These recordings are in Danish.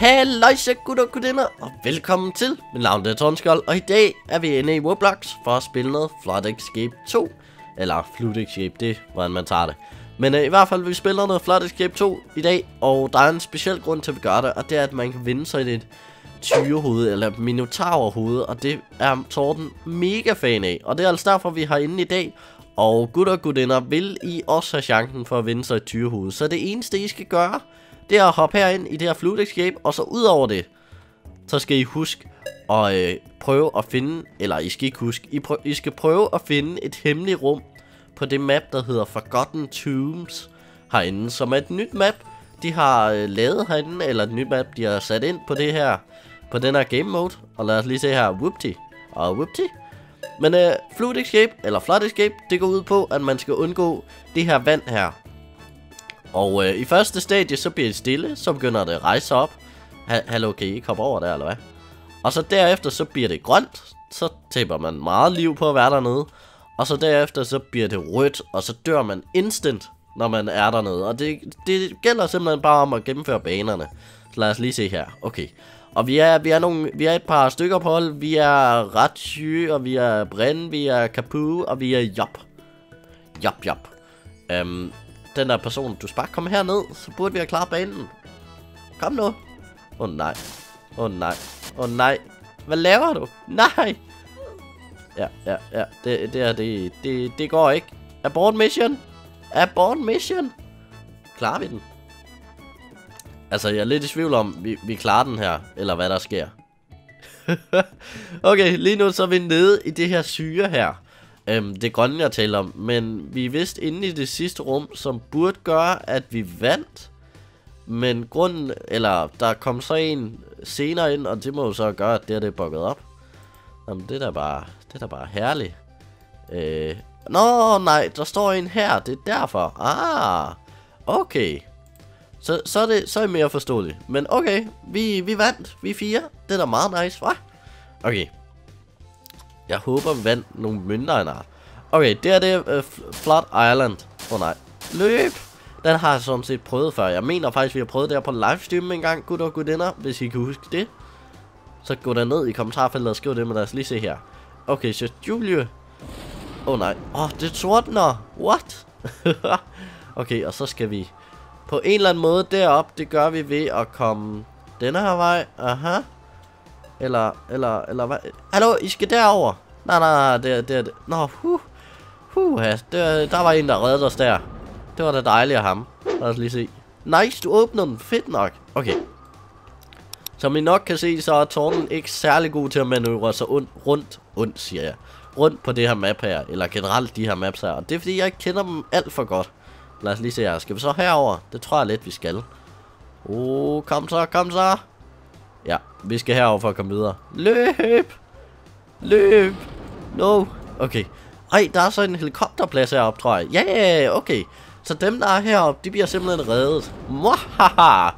Halløjse gutter og gudinder, og velkommen til. Mit navn er Tornskjold, og i dag er vi inde i Roblox for at spille noget Flood Escape 2. Eller Flood Escape, det er hvordan man tager det. Men uh, i hvert fald, vi spiller noget Flood Escape 2 i dag, og der er en speciel grund til, at vi gør det, og det er, at man kan vinde sig et tyrehoved, eller minotaurhoved, og det er Torten mega fan af. Og det er altså derfor, vi har inde i dag, og gutter og gudinder, vil I også have chancen for at vinde sig et tyrehoved. Så det eneste, I skal gøre, det er at hoppe herind i det her Flute Escape, og så ud over det, så skal I huske at øh, prøve at finde, eller I skal ikke huske, I, prø- I skal prøve at finde et hemmeligt rum på det map, der hedder Forgotten Tombs herinde, som er et nyt map, de har øh, lavet herinde, eller et nyt map, de har sat ind på det her, på den her game mode, og lad os lige se her, whoopty, og whoopty. Men øh, Flute Escape, eller Flood Escape, det går ud på, at man skal undgå det her vand her, og øh, i første stadie, så bliver det stille, så begynder det at rejse op. Ha Hallo, kan I ikke hoppe over der, eller hvad? Og så derefter, så bliver det grønt. Så taber man meget liv på at være dernede. Og så derefter, så bliver det rødt, og så dør man instant, når man er dernede. Og det, det gælder simpelthen bare om at gennemføre banerne. Så lad os lige se her. Okay. Og vi er, vi er, nogle, vi er et par stykker på hold. Vi er Ratchy, og vi er Bren, vi er Kapu, og vi er Jop. Jop, Jop. Øhm, den der person, du skal bare komme herned, så burde vi have klaret banen. Kom nu. Åh oh, nej. Åh oh, nej. Åh oh, nej. Hvad laver du? Nej. Ja, ja, ja. Det, det er det, det, det går ikke. Abort mission. Abort mission. Klarer vi den? Altså, jeg er lidt i tvivl om, vi, vi klarer den her, eller hvad der sker. okay, lige nu så er vi nede i det her syre her. Øhm, det grønne, jeg taler om. Men vi vidste inde i det sidste rum, som burde gøre, at vi vandt. Men grunden, eller der kom så en senere ind, og det må jo så gøre, at det her det bukket op. Jamen, det er da bare, det er da bare herligt. Øh, Nå, nej, der står en her, det er derfor. Ah, okay. Så, så, er det, så er det mere forståeligt. Men okay, vi, vi vandt, vi er fire. Det er da meget nice, hva? Okay, jeg håber, vi vandt nogle mønter end art. Okay, det er øh, det uh, Flood Island. Åh oh, nej. Løb! Den har jeg sådan set prøvet før. Jeg mener faktisk, vi har prøvet det her på livestream en gang, gutter og gudinder, hvis I kan huske det. Så gå der ned i kommentarfeltet og skriv det, men lad os lige se her. Okay, så Julie. Åh oh, nej. Åh, oh, det tordner. What? okay, og så skal vi på en eller anden måde derop. Det gør vi ved at komme den her vej. Aha. Eller, eller, eller hvad? Hallo, I skal derover. Nej, nej, nej, det, det, det. Nå, huh. Huh, det, der var en, der reddede os der. Det var da dejligt af ham. Lad os lige se. Nice, du åbner den. Fedt nok. Okay. Som I nok kan se, så er tårnen ikke særlig god til at manøvrere sig ondt, rundt, ondt siger jeg. Rundt på det her map her, eller generelt de her maps her. Og det er fordi, jeg ikke kender dem alt for godt. Lad os lige se her. Skal vi så herover? Det tror jeg lidt, vi skal. Oh, kom så, kom så. Vi skal herover for at komme videre. Løb! Løb! No! Okay. Ej, der er så en helikopterplads heroppe, tror jeg. Ja, yeah, okay. Så dem, der er heroppe, de bliver simpelthen reddet. Mwahaha!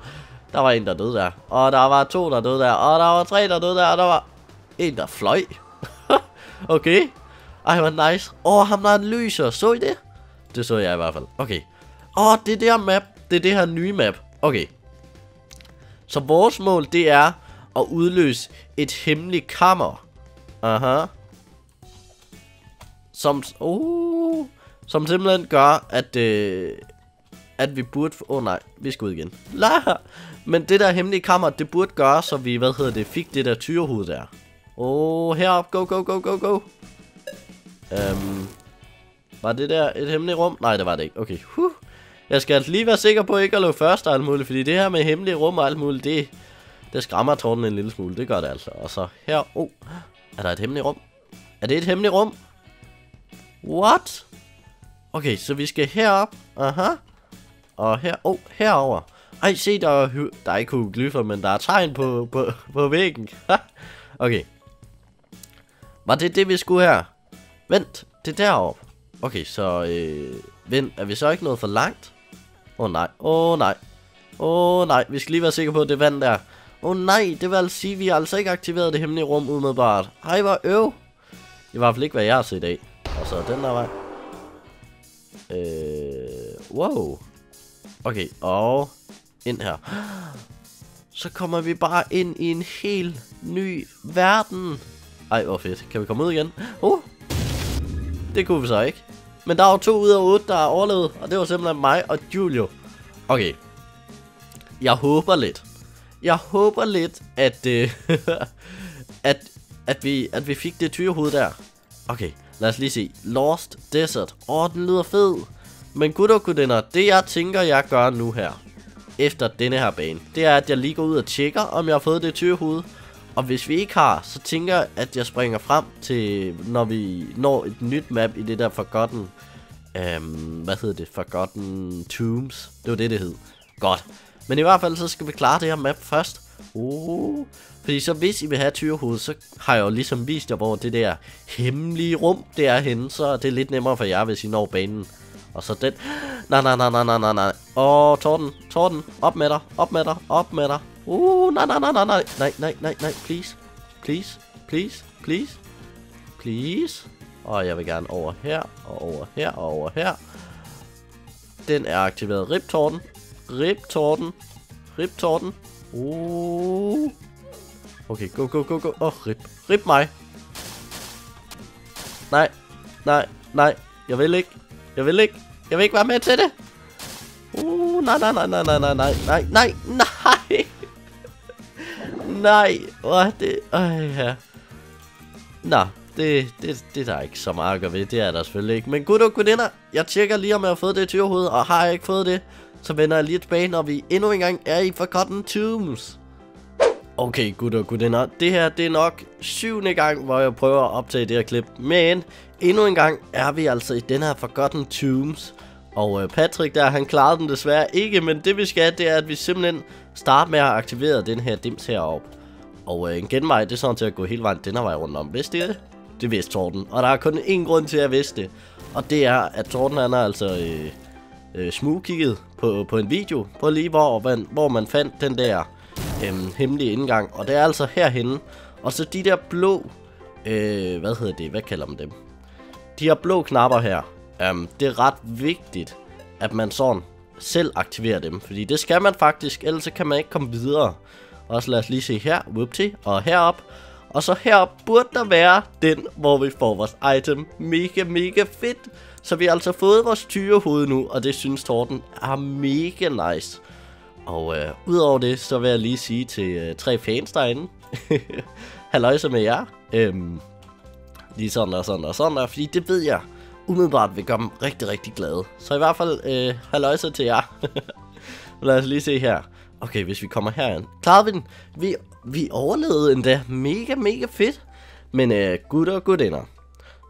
Der var en, der døde der. Og der var to, der døde der. Og der var tre, der døde der. Og der var en, der fløj. okay. Ej, hvor nice. Åh, oh, ham der er en lyser. Så I det? Det så jeg i hvert fald. Okay. Åh, oh, det er det her map. Det er det her nye map. Okay. Så vores mål, det er og udløse et hemmeligt kammer. Aha. Som, uh, som simpelthen gør, at, øh, at vi burde... Åh oh, nej, vi skal ud igen. La! Men det der hemmelige kammer, det burde gøre, så vi, hvad hedder det, fik det der tyrehoved der. Åh, oh, herop, go, go, go, go, go. Um, var det der et hemmeligt rum? Nej, det var det ikke. Okay, huh. Jeg skal altså lige være sikker på ikke at løbe først og alt muligt, fordi det her med hemmelige rum og alt muligt, det, det skræmmer tårnen en lille smule. Det gør det altså. Og så her, oh, er der et hemmeligt rum? Er det et hemmeligt rum? What? Okay, så vi skal herop. Aha. Og her, oh, herover. Ej, se, der er, der er ikke hieroglyffer, men der er tegn på, på, på væggen. okay. Var det det, vi skulle her? Vent, det er derovre. Okay, så øh, vent, er vi så ikke nået for langt? Åh oh, nej, åh oh, nej. Åh oh, nej, vi skal lige være sikre på, at det vand der. Åh oh, nej, det vil altså sige, at vi har altså ikke aktiveret det hemmelige rum umiddelbart. Hej, hvor øv. I hvert fald ikke, hvad jeg har set i dag. Og så den der vej. Øh, wow. Okay, og ind her. så kommer vi bare ind i en helt ny verden. Ej, hvor fedt. Kan vi komme ud igen? Uh, det kunne vi så ikke. Men der er jo to ud af otte, der er overlevet, og det var simpelthen mig og Julio. Okay. Jeg håber lidt. Jeg håber lidt, at, øh, at, at, vi, at vi fik det tyrehoved der. Okay, lad os lige se. Lost Desert. Åh, oh, den lyder fed. Men gud og gudinder, det jeg tænker, jeg gør nu her, efter denne her bane, det er, at jeg lige går ud og tjekker, om jeg har fået det tyrehoved. Og hvis vi ikke har, så tænker jeg, at jeg springer frem til, når vi når et nyt map i det der Forgotten... Øhm, hvad hedder det? Forgotten Tombs. Det var det, det hed. Godt. Men i hvert fald, så skal vi klare det her map først. Uh, fordi så hvis I vil have tyrehoved, så har jeg jo ligesom vist jer, hvor det der hemmelige rum, det er henne. Så er det lidt nemmere for jer, hvis I når banen. Og så den. Nej, nej, nej, nej, nej, nej, nej. Åh, torden, torden. Op med dig, op med dig, op med dig. Uh, nej, nej, nej, nej, nej, nej, nej, nej, nej, please. Please, please, please. Please. Og jeg vil gerne over her, og over her, og over her. Den er aktiveret. Rip torden. Rip torden. Rip torden. Uh. Okay, go, go, go, go. Åh, oh, rip. Rip mig. Nej. Nej. Nej. Jeg vil ikke. Jeg vil ikke. Jeg vil ikke være med til det. Uh, nej, nej, nej, nej, nej, nej, nej, nej, nej, nej. nej, åh, det, øh, ja. Nå, det, det, det er der ikke så meget at gøre ved, det er der selvfølgelig ikke. Men gud og gudinder, jeg tjekker lige om jeg har fået det tyrhoved, og har jeg ikke fået det, så vender jeg lige tilbage, når vi endnu engang er i Forgotten Tombs. Okay, gutter og gudinder, det her det er nok syvende gang, hvor jeg prøver at optage det her klip. Men endnu en gang er vi altså i den her Forgotten Tombs. Og øh, Patrick der, han klarede den desværre ikke, men det vi skal, det er, at vi simpelthen starter med at aktivere den her dims heroppe. Og øh, en genvej, det er sådan til at gå hele vejen den her vej rundt om. Vidste I det? Det vidste Torten. Og der er kun én grund til, at jeg vidste det. Og det er, at Torten han har altså øh, øh, smugkigget på, på en video, på lige hvor, man, hvor man fandt den der øh, hemmelige indgang. Og det er altså herhenne. Og så de der blå, øh, hvad hedder det, hvad kalder man dem? De her blå knapper her, øh, det er ret vigtigt, at man sådan selv aktiverer dem. Fordi det skal man faktisk, ellers kan man ikke komme videre. Og så lad os lige se her, whoopty, og herop. Og så her burde der være den, hvor vi får vores item. Mega, mega fedt. Så vi har altså fået vores tyrehoved nu, og det synes Torten er mega nice. Og øh, udover det, så vil jeg lige sige til øh, tre fans derinde. Halløjse med jer. Øhm, lige sådan og sådan og sådan der, fordi det ved jeg umiddelbart vil gøre dem rigtig, rigtig glade. Så i hvert fald, øh, halløjse til jer. Lad os lige se her. Okay, hvis vi kommer herind. Klarede vi den? Vi, vi overlevede endda. Mega, mega fedt. Men øh, gutter og gutinder.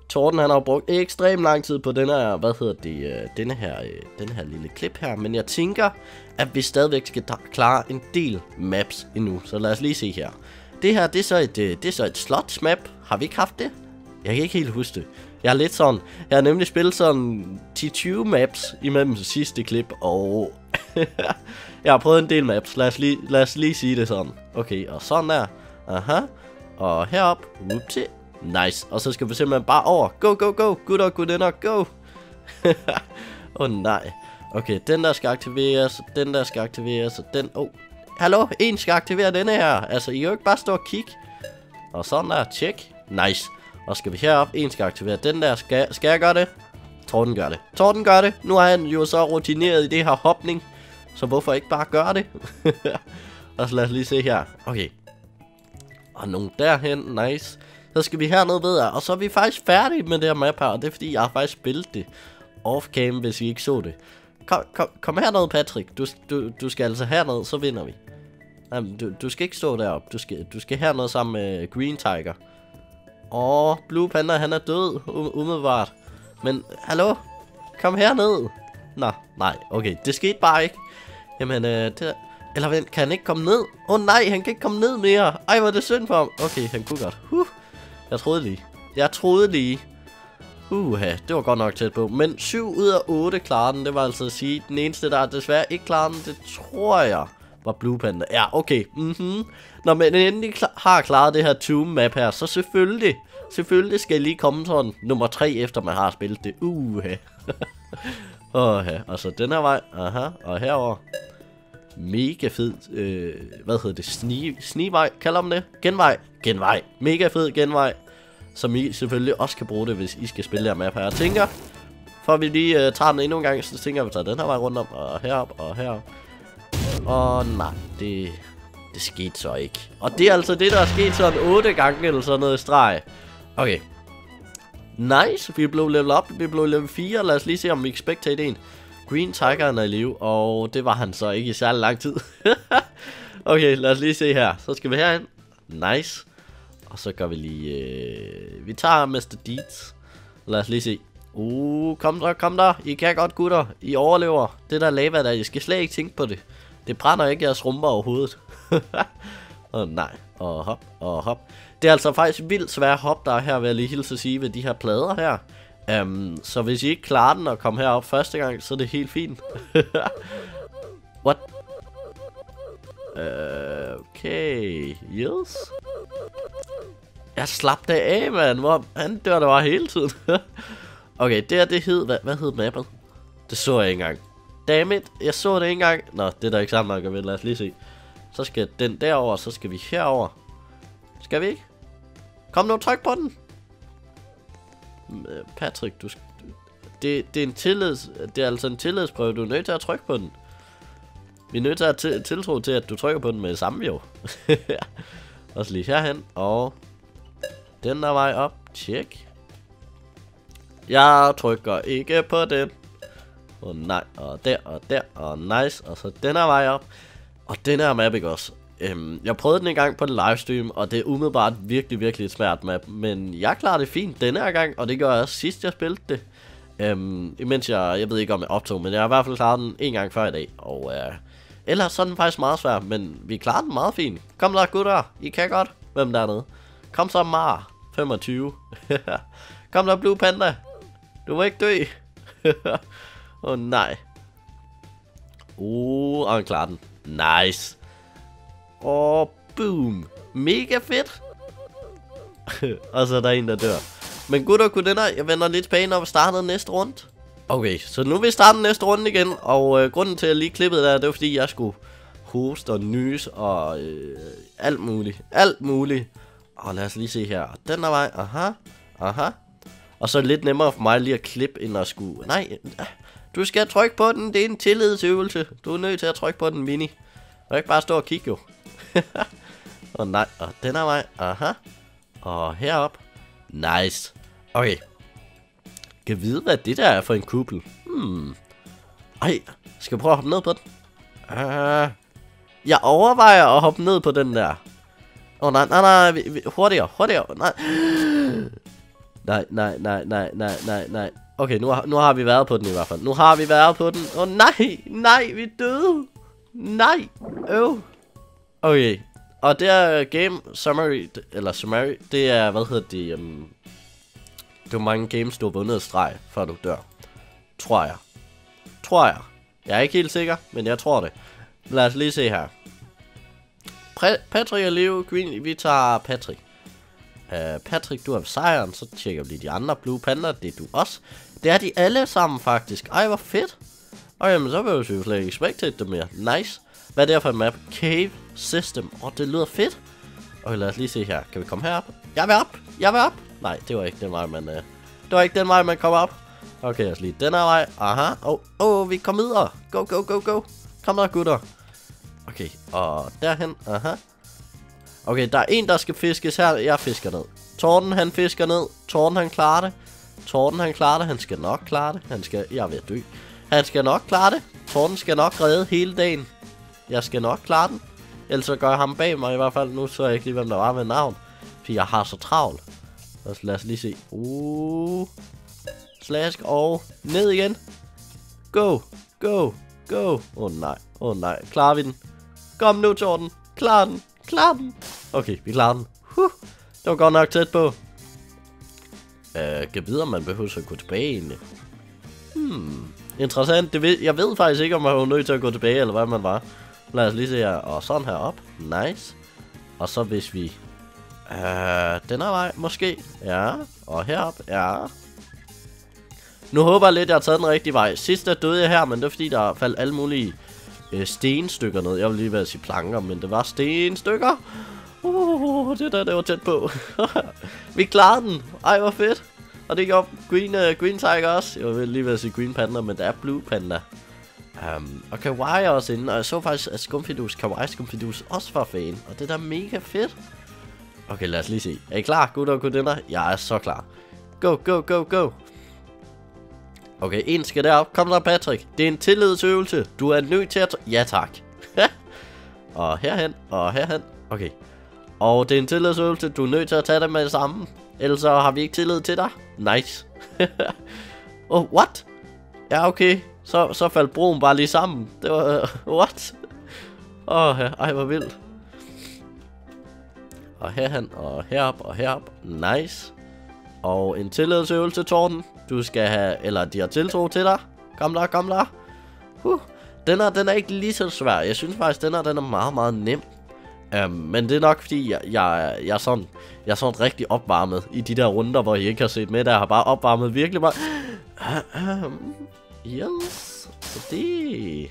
Torten han har brugt ekstremt lang tid på den her, hvad hedder det, øh, denne her, øh, den her lille klip her. Men jeg tænker, at vi stadigvæk skal klare en del maps endnu. Så lad os lige se her. Det her, det er så et, øh, det er så et slotsmap. Har vi ikke haft det? Jeg kan ikke helt huske det. Jeg er lidt sådan... Jeg har nemlig spillet sådan 10-20 maps imellem sidste klip, og... jeg har prøvet en del maps. Lad os, lige, lad os lige sige det sådan. Okay, og sådan der. Aha. Og herop. Whoopsie. Nice. Og så skal vi simpelthen bare over. Go, go, go. Gutter og gudinder, go. Åh oh, nej. Okay, den der skal aktiveres, den der skal aktiveres, og den... Oh, hallo, en skal aktivere denne her. Altså, I kan jo ikke bare stå og kigge. Og sådan der, check. Nice. Og skal vi herop, en skal aktivere den der. Skal, skal jeg gøre det? Torden gør det. Torden gør det. Nu er han jo så rutineret i det her hopning. Så hvorfor ikke bare gøre det? og så lad os lige se her. Okay. Og nogen derhen. Nice. Så skal vi herned ved Og så er vi faktisk færdige med det her map her. Og det er fordi, jeg har faktisk spillet det off-cam, hvis I ikke så det. Kom, kom, kom herned, Patrick. Du, du, du skal altså herned, så vinder vi. Jamen, du, du skal ikke stå deroppe. Du skal, du skal herned sammen med Green Tiger. Åh, Blue Panda, han er død, umiddelbart. Men, hallo? Kom herned. Nå, nej, okay, det skete bare ikke. Jamen, øh, det... Eller vent, kan han ikke komme ned? Åh oh, nej, han kan ikke komme ned mere. Ej, hvor er det synd for ham. Okay, han kunne godt. Huh. Jeg troede lige. Jeg troede lige. Uha, det var godt nok tæt på. Men 7 ud af 8 klarer den. Det var altså at sige, den eneste, der desværre ikke klarer den, det tror jeg var Blue Panda. Ja, okay. Mhm. Når man endelig klar har klaret det her Tomb Map her, så selvfølgelig, selvfølgelig skal jeg lige komme sådan nummer 3, efter man har spillet det. Uha. Åh, ja. Og så den her vej. Aha. Og herover. mega fed, øh, hvad hedder det, sni, snivej, kalder man det? Genvej, genvej, mega fed genvej, som I selvfølgelig også kan bruge det, hvis I skal spille der map her. Jeg tænker, for vi lige øh, tager den endnu en gang, så tænker vi, at vi tager den her vej rundt om, og herop, og herop. Og nej, det, det skete så ikke. Og det er altså det, der er sket sådan 8 gange eller sådan noget i streg. Okay. Nice, vi blev level op, vi blev level 4. Lad os lige se, om vi kan spectate en. Green Tiger er i live, og det var han så ikke i særlig lang tid. okay, lad os lige se her. Så skal vi herind. Nice. Og så gør vi lige... Øh... Vi tager Mr. Deeds. Lad os lige se. Uh, kom der, kom der. I kan godt, gutter. I overlever. Det der lava der, I skal slet ikke tænke på det. Det brænder ikke jeres rumper overhovedet. Åh nej. Og hop, og hop. Det er altså faktisk vildt svært hop, der er her, vil jeg lige hilse at sige, ved de her plader her. Um, så hvis I ikke klarer den og kommer herop første gang, så er det helt fint. What? Uh, okay, yes. Jeg slap det af, mand. Hvor han dør der bare hele tiden. okay, det her, det hed, hvad, hvad hed mappet? Det så jeg ikke engang. Dammit, jeg så det ikke engang. Nå, det er der ikke sammen nok med. Lad os lige se. Så skal den derover, så skal vi herover. Skal vi ikke? Kom nu, tryk på den. Øh, Patrick, du. Det, det er en tillids... Det er altså en tillidsprøve. Du er nødt til at trykke på den. Vi er nødt til at tiltro til, at du trykker på den med det samme, jo. og så lige herhen. Og... Den der vej op. Tjek. Jeg trykker ikke på den. Og nej, og der, og der, og nice. Og så den der vej op. Og den er map ikke også. Øhm, jeg prøvede den en gang på en livestream, og det er umiddelbart virkelig, virkelig et svært map. Men jeg klarer det fint denne her gang, og det gør jeg også sidst, jeg spillede det. Øhm, imens jeg, jeg ved ikke om jeg optog, men jeg har i hvert fald klaret den en gang før i dag. Og øh, ellers så er den faktisk meget svær, men vi klarer den meget fint. Kom der gutter, I kan godt. Hvem dernede? Kom så Mar, 25. Kom der Blue Panda. Du må ikke dø. Åh oh, nej. Uh, og han klarer den. Nice. Og boom. Mega fedt. og så er der en, der dør. Men gutter og gudinder, jeg vender lidt tilbage, når vi starter næste runde. Okay, så nu vil vi starte næste runde igen. Og øh, grunden til, at jeg lige klippede der, det var fordi, jeg skulle hoste og nys og øh, alt muligt. Alt muligt. Og lad os lige se her. Den der vej. Aha. Aha. Og så er det lidt nemmere for mig lige at klippe, end at skulle... Nej, øh, du skal trykke på den. Det er en tillidsøvelse. Du er nødt til at trykke på den, Mini. Du ikke bare stå og kigge, jo. Åh nej, og den er vej. Aha. Og herop. Nice. Okay. Kan vide, hvad det der er for en kuppel. Hmm. Ej, skal jeg prøve at hoppe ned på den? Uh, jeg overvejer at hoppe ned på den der. Åh oh, nej, nej, nej, vi, vi, hurtigere, hurtigere, nej. Nej, nej, nej, nej, nej, nej, nej. Okay, nu har, nu har vi været på den i hvert fald. Nu har vi været på den. Åh oh, nej, nej, vi døde. Nej, øv. Okay, og det er game summary, eller summary, det er, hvad hedder det, um, det er mange games, du har vundet streg, før du dør. Tror jeg. Tror jeg. Jeg er ikke helt sikker, men jeg tror det. Lad os lige se her. Pre Patrick og Leo Green, vi tager Patrick. Uh, Patrick, du har sejren, så tjekker vi lige de andre Blue Panda, det er du også. Det er de alle sammen faktisk. Ej, hvor fedt. Og jamen, så vil vi jo slet ikke spectate det mere. Nice. Hvad er det her for en map? Cave System. Åh, oh, det lyder fedt. Og lad os lige se her. Kan vi komme herop? Jeg vil op! Jeg vil op! Nej, det var ikke den vej, man... Uh... Det var ikke den vej, man kom op. Okay, lad os lige den her vej. Aha. Åh, oh, oh, vi kommer videre. Go, go, go, go. Kom der, gutter. Okay, og derhen. Aha. Okay, der er en, der skal fiskes her. Jeg fisker ned. Torden, han fisker ned. Torden, han klarer det. Torden, han klarer det. Han skal nok klare det. Han skal... Jeg er ved at dø. Han skal nok klare det. Torden skal nok redde hele dagen. Jeg skal nok klare den. Ellers så gør jeg ham bag mig i hvert fald. Nu så jeg ikke lige, hvem der var med navn. Fordi jeg har så travlt. Lad os lige se. Uh. Slask og ned igen. Go. Go. Go. Åh oh, nej. Åh oh, nej. Klarer vi den? Kom nu, Jordan. Klar den. Klar den. Okay, vi klarer den. Huh. Det var godt nok tæt på. Uh, kan videre, man behøver at gå tilbage egentlig. Hmm. Interessant. Det ved, jeg ved faktisk ikke, om man var nødt til at gå tilbage, eller hvad man var. Lad os lige se her. Og sådan her op. Nice. Og så hvis vi... Øh, den her vej, måske. Ja. Og herop. Ja. Nu håber jeg lidt, at jeg har taget den rigtige vej. Sidst der døde jeg her, men det er fordi, der faldt alle mulige øh, stenstykker ned. Jeg vil lige være sige planker, men det var stenstykker. Uh, det der, det var tæt på. vi klarede den. Ej, hvor fedt. Og det gjorde Green, uh, Green Tiger også. Jeg vil lige være sige Green Panda, men det er Blue Panda. Um, og Kawaii er også inde, og jeg så faktisk, at Skumfidus, Kawaii Skumfidus også var fan. Og det er da mega fedt. Okay, lad os lige se. Er I klar, gutter og gudinder? Jeg er så klar. Go, go, go, go. Okay, en skal derop. Kom der, Patrick. Det er en tillidsøvelse. Du er nødt til at... Ja, tak. og herhen, og herhen. Okay. Og det er en tillidsøvelse. Du er nødt til at tage det med det samme. Ellers så har vi ikke tillid til dig. Nice. oh, what? Ja, okay. Så, så faldt broen bare lige sammen. Det var... Uh, what? Åh, oh, ej, hvor vildt. Og herhen, og herop, og herop. Nice. Og en tillidsøvelse, Torden. Du skal have, eller de har tiltro til dig. Kom der, kom der. Huh. Den er, den er ikke lige så svær. Jeg synes faktisk, den er, den er meget, meget nem. Um, men det er nok fordi, jeg, jeg, jeg, er sådan, jeg er sådan rigtig opvarmet i de der runder, hvor I ikke har set med. Der har bare opvarmet virkelig meget. Yes. Så Det...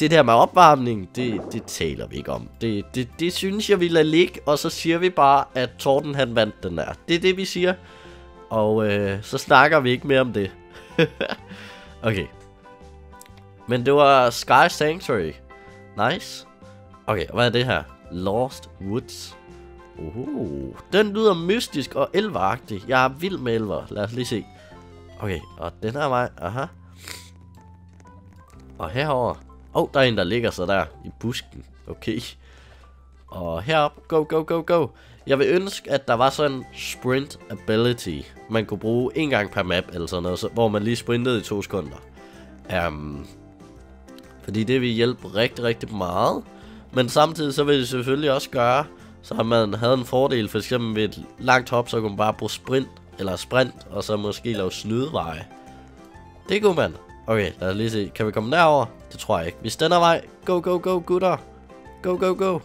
Det der med opvarmning, det, det taler vi ikke om. Det, det, det synes jeg, vi lader ligge, og så siger vi bare, at Torten han vandt den der. Det er det, vi siger. Og øh, så snakker vi ikke mere om det. okay. Men det var Sky Sanctuary. Nice. Okay, hvad er det her? Lost Woods. Oho. den lyder mystisk og elveragtig. Jeg er vild med elver. Lad os lige se. Okay, og den her vej. Aha. Og herover. Åh, oh, der er en, der ligger så der i busken. Okay. Og herop. Go, go, go, go. Jeg vil ønske, at der var sådan en sprint ability, man kunne bruge en gang per map, eller sådan noget, så, hvor man lige sprintede i to sekunder. Um, fordi det vil hjælpe rigtig, rigtig meget. Men samtidig så vil det selvfølgelig også gøre, så man havde en fordel, for eksempel ved et langt hop, så kunne man bare bruge sprint, eller sprint, og så måske lave snydeveje. Det kunne man. Okay, lad os lige se. Kan vi komme derover? Det tror jeg ikke. Hvis den er vej. Go, go, go, gutter. Go, go, go.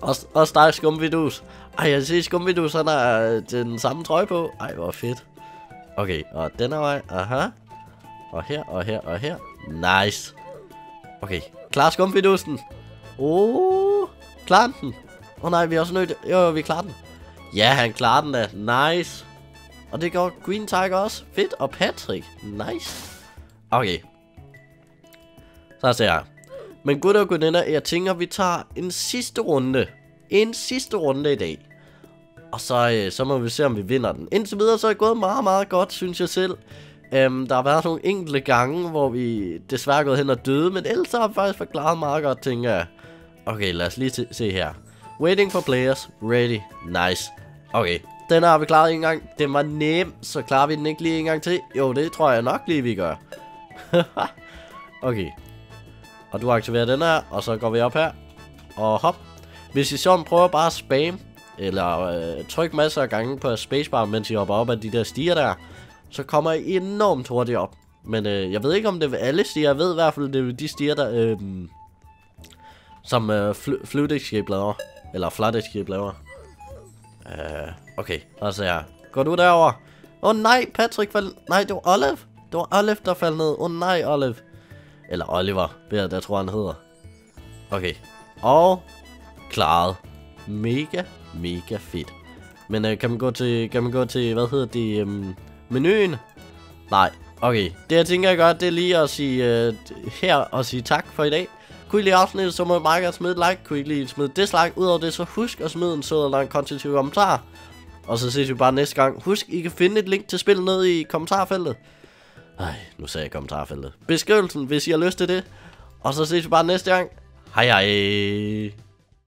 Også, også dig, Skumvidus. Ej, jeg ser Skumvidus, han har øh, den samme trøje på. Ej, hvor fedt. Okay, og den er vej. Aha. Og her, og her, og her. Nice. Okay, klar Skumvidusen. Oh, klar den. Åh oh, nej, vi er også nødt Jo, vi klarer den. Ja, han klarer den da. Nice. Og det går Green Tiger også. Fedt. Og Patrick. Nice. Okay. Så ser jeg. Men gutter og gutinder, jeg tænker, vi tager en sidste runde. En sidste runde i dag. Og så, øh, så må vi se, om vi vinder den. Indtil videre, så er det gået meget, meget godt, synes jeg selv. Øhm, der har været nogle enkelte gange, hvor vi desværre er gået hen og døde, men ellers har vi faktisk forklaret meget godt, tænker jeg. Okay, lad os lige se her. Waiting for players. Ready. Nice. Okay, den har vi klaret en gang. Den var nem, så klarer vi den ikke lige en gang til. Jo, det tror jeg nok lige, vi gør. okay. Og du aktiverer den her, og så går vi op her. Og hop. Hvis I sådan prøver bare at spam, eller øh, tryk masser af gange på spacebar, mens I hopper op af de der stiger der, så kommer I enormt hurtigt op. Men øh, jeg ved ikke, om det er alle stiger. Jeg ved i hvert fald, det er de stiger, der... Øh, som øh, fl flyvdækskib laver. Eller Flood laver. Uh, okay, og så jeg. Går du derover? Åh oh, nej, Patrick fald... Nej, det var Olive. Det var Olive, der faldt ned. Åh oh, nej, Olive. Eller Oliver, ved jeg, tror han hedder. Okay. Og klaret. Mega, mega fedt. Men øh, kan man gå til, kan man gå til, hvad hedder det, øhm, menuen? Nej. Okay, det jeg tænker jeg godt, det er lige at sige øh, her og sige tak for i dag. Kunne I lide afsnittet, så må I meget gerne smide et like. Kunne I lige smide et dislike. Udover det, så husk at smide en sød eller en konstruktiv kommentar. Og så ses vi bare næste gang. Husk, I kan finde et link til spillet ned i kommentarfeltet. Ej, nu sagde jeg kommentarfeltet. Beskrivelsen, hvis I har lyst til det. Og så ses vi bare næste gang. Hej hej.